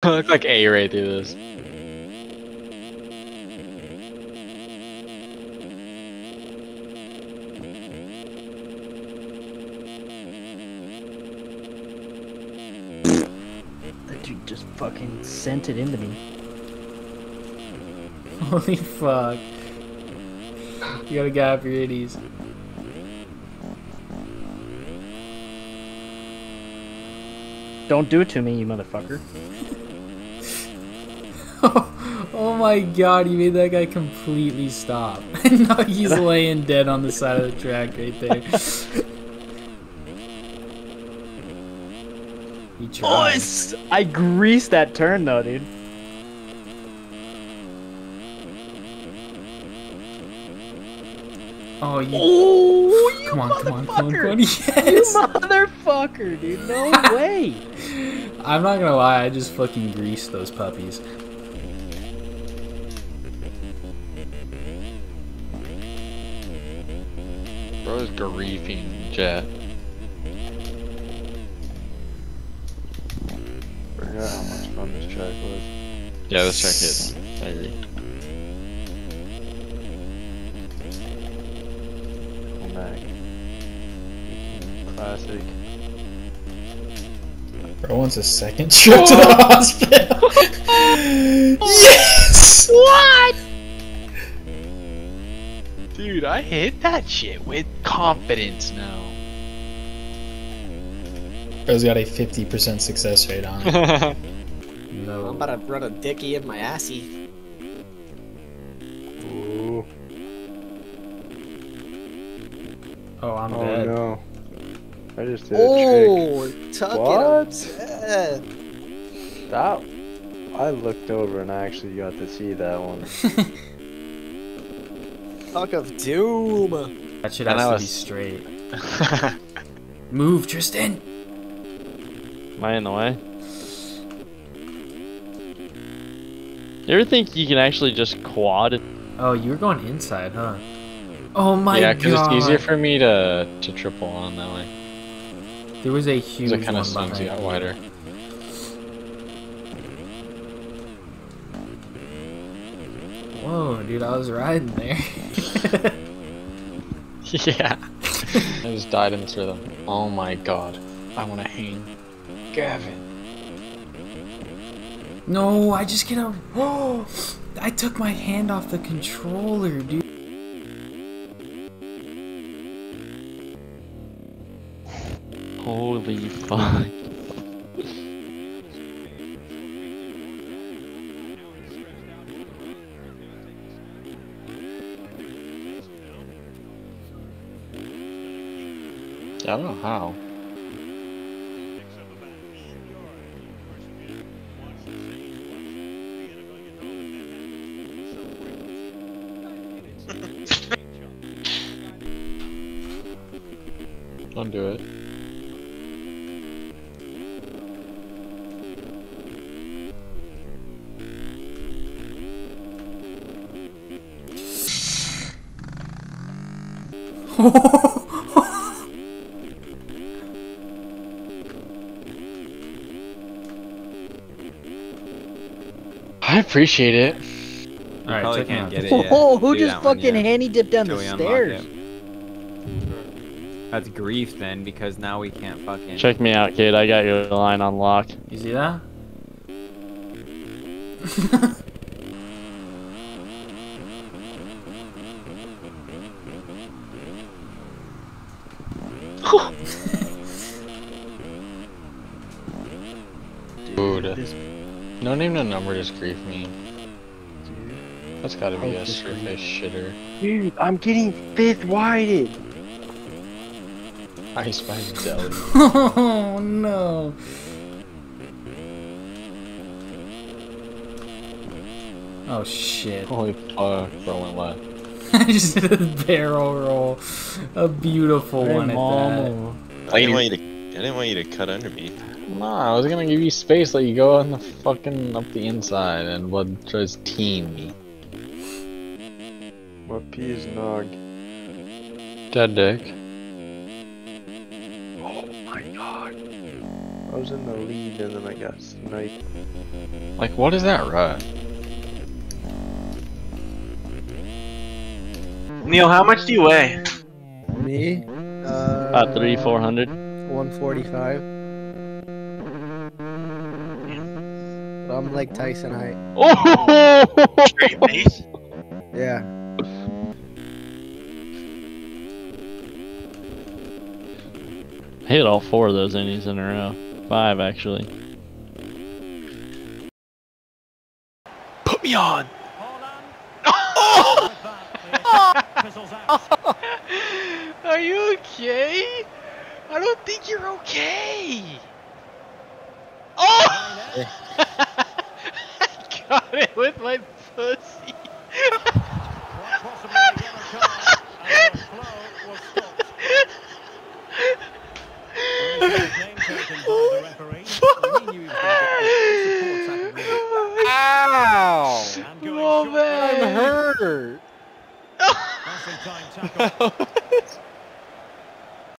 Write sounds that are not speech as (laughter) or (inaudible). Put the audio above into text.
(laughs) I look like A right through this. That dude just fucking sent it into me. (laughs) Holy fuck. You gotta get up your itties. Don't do it to me, you motherfucker. (laughs) oh my god, you made that guy completely stop. (laughs) Now he's (laughs) laying dead on the side of the track right there. He Oh, tried. it's- I greased that turn though, dude. Oh, you. Oh, you Come on, come on, come on, come on. (laughs) Yes! You motherfucker, dude. No way. I'm not gonna lie, I just fucking greased those puppies. Griefing Jet. Forgot how much fun this track was. Yeah, this track hits. I agree. Come back. Classic. Bro wants a second (laughs) trip to the (laughs) hospital. (laughs) yes! What? Dude, I hit that shit with confidence now. Bro's got a 50% success rate on it. (laughs) I'm about to run a dicky in my assy. Ooh. Oh, I'm Oh dead. no. I just did a Oh, tuck What? it. I'm That. I looked over and I actually got to see that one. (laughs) Tuck of doom. That should And has to was- be straight. (laughs) Move, Tristan! Am I in the way? You ever think you can actually just quad? Oh, you were going inside, huh? Oh my yeah, god. because it's easier for me to to triple on that way. There was a huge it kind of swings you out wider. Whoa, dude, I was riding there. (laughs) yeah. I just died in this rhythm. Oh my god. I want to hang. Gavin. no, I just get a. (gasps) Oh, I took my hand off the controller, dude. Holy fuck. I don't know how. Don't do it. (laughs) I appreciate it. Alright, probably can't get it yet. Oh, who Do just that one fucking yet, handy dipped down till the stairs? That's grief then, because now we can't fucking. Check me out, kid. I got your line on lock. You see that? Dude. This No name, no number, just grief me. That's gotta be a surface shitter. Dude, I'm getting fifth whited. Ice by Deli. oh no. Oh shit. Holy fuck, bro went left. (laughs) I just did a barrel roll. A beautiful Hey, one at that. I didn't want you to. I didn't want you to cut under me. Nah, I was gonna give you space, let you go on the fucking up the inside, and blood tries to teen me. What peas nog? Dead dick. Oh my god. I was in the lead and then I got sniped. Like, what is that rut? Neil, how much do you weigh? Me? Uh, About three, four hundred. 145. But I'm like Tyson height. Oh! Straight base. Yeah. Hit all four of those innings in a row. Five actually. Put me on. (laughs) Are you okay? I don't think you're okay. Oh! I got it with my pussy. Ow! Oh man. hurt. (laughs) Oh